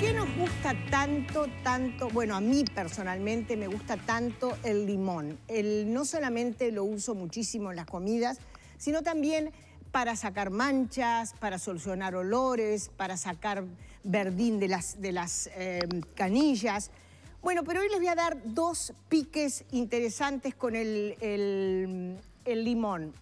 qué nos gusta tanto, tanto? Bueno, a mí personalmente me gusta tanto el limón. El, no solamente lo uso muchísimo en las comidas, sino también para sacar manchas, para solucionar olores, para sacar verdín de las, de las eh, canillas. Bueno, pero hoy les voy a dar dos piques interesantes con el, el, limón.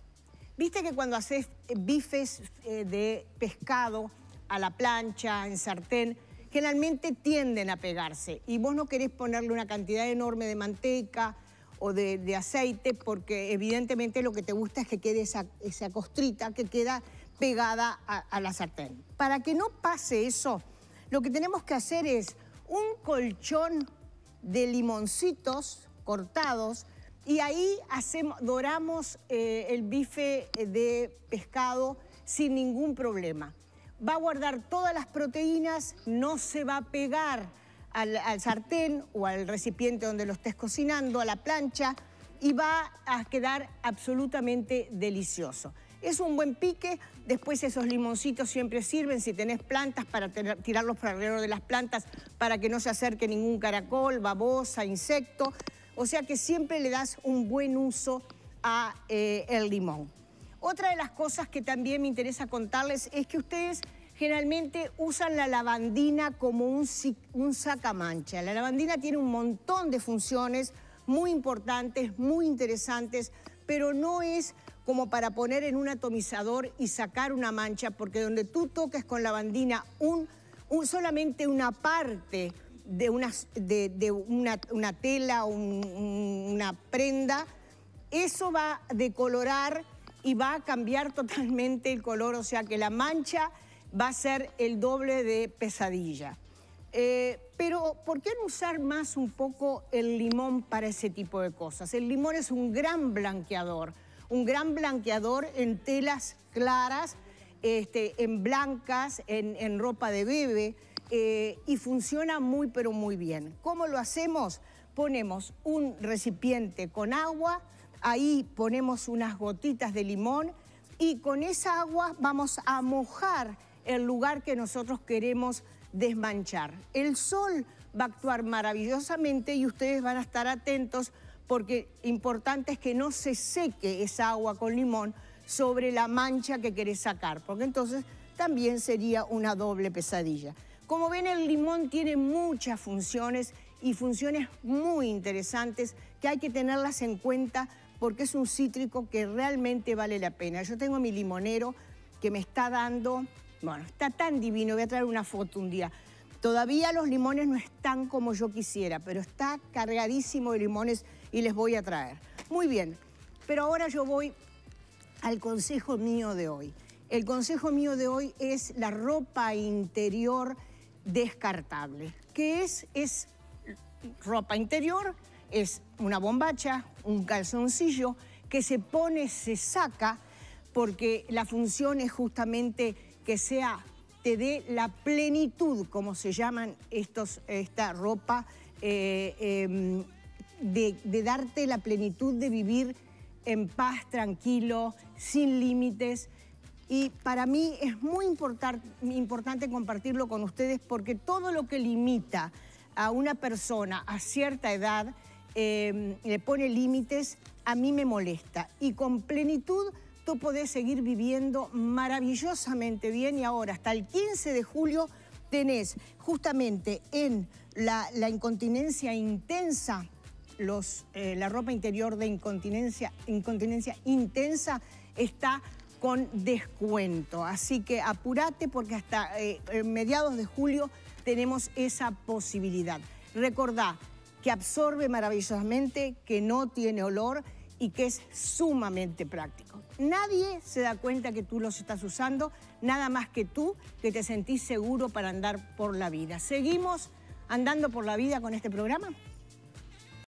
Viste que cuando haces bifes eh, de pescado a la plancha, en sartén, generalmente tienden a pegarse y vos no querés ponerle una cantidad enorme de manteca o de, aceite porque evidentemente lo que te gusta es que quede esa, esa costrita que queda pegada a, a la sartén. Para que no pase eso, lo que tenemos que hacer es un colchón de limoncitos cortados y ahí hacemos, doramos eh, el bife de pescado sin ningún problema. Va a guardar todas las proteínas, no se va a pegar al, sartén o al recipiente donde lo estés cocinando, a la plancha, y va a quedar absolutamente delicioso. Es un buen pique, después esos limoncitos siempre sirven si tenés plantas para tirarlos por alrededor de las plantas para que no se acerque ningún caracol, babosa, insecto. O sea que siempre le das un buen uso a eh, el limón. Otra de las cosas que también me interesa contarles es que ustedes generalmente usan la lavandina como un, un sacamancha. La lavandina tiene un montón de funciones muy importantes, muy interesantes, pero no es como para poner en un atomizador y sacar una mancha, porque donde tú toques con la bandina un, solamente una parte de una, de, una, tela o una prenda, eso va a decolorar y va a cambiar totalmente el color, o sea que la mancha va a ser el doble de pesadilla. Eh, pero, ¿por qué no usar más un poco el limón para ese tipo de cosas? El limón es un gran blanqueador un gran blanqueador en telas claras, este, en blancas, en, ropa de bebé, eh, y funciona muy pero muy bien. ¿Cómo lo hacemos? Ponemos un recipiente con agua, ahí ponemos unas gotitas de limón y con esa agua vamos a mojar el lugar que nosotros queremos desmanchar. El sol va a actuar maravillosamente y ustedes van a estar atentos porque importante es que no se seque esa agua con limón sobre la mancha que querés sacar, porque entonces también sería una doble pesadilla. Como ven, el limón tiene muchas funciones y funciones muy interesantes que hay que tenerlas en cuenta porque es un cítrico que realmente vale la pena. Yo tengo mi limonero que me está dando, bueno, está tan divino, voy a traer una foto un día. Todavía los limones no están como yo quisiera, pero está cargadísimo de limones y les voy a traer. Muy bien, pero ahora yo voy al consejo mío de hoy. El consejo mío de hoy es la ropa interior descartable. ¿Qué es? Es ropa interior, es una bombacha, un calzoncillo que se pone, se saca, porque la función es justamente que sea, te dé la plenitud, como se llaman estos, esta ropa eh, em, de, darte la plenitud de vivir en paz, tranquilo, sin límites. Y para mí es muy importante compartirlo con ustedes porque todo lo que limita a una persona a cierta edad, em, le pone límites, a mí me molesta. Y con plenitud tú podés seguir viviendo maravillosamente bien y ahora hasta el 15 de julio tenés justamente en la, incontinencia intensa los, eh, la ropa interior de incontinencia, incontinencia intensa está con descuento. Así que apúrate porque hasta eh, mediados de julio tenemos esa posibilidad. Recordá que absorbe maravillosamente, que no tiene olor y que es sumamente práctico. Nadie se da cuenta que tú los estás usando, nada más que tú que te sentís seguro para andar por la vida. ¿Seguimos andando por la vida con este programa?